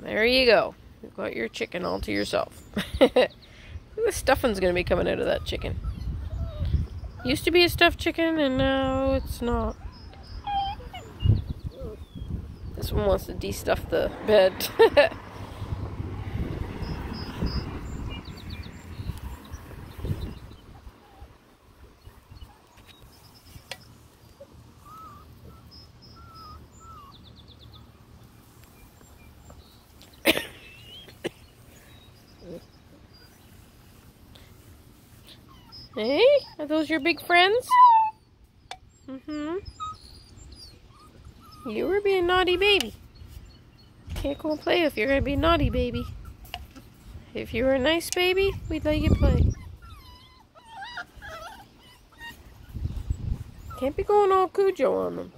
There you go. You've got your chicken all to yourself. the stuffing's going to be coming out of that chicken. Used to be a stuffed chicken, and now it's not. This one wants to de-stuff the bed. Hey, are those your big friends? Mm-hmm. You were being naughty baby. Can't go play if you're gonna be naughty baby. If you were a nice baby, we'd let you play. Can't be going all Cujo on them.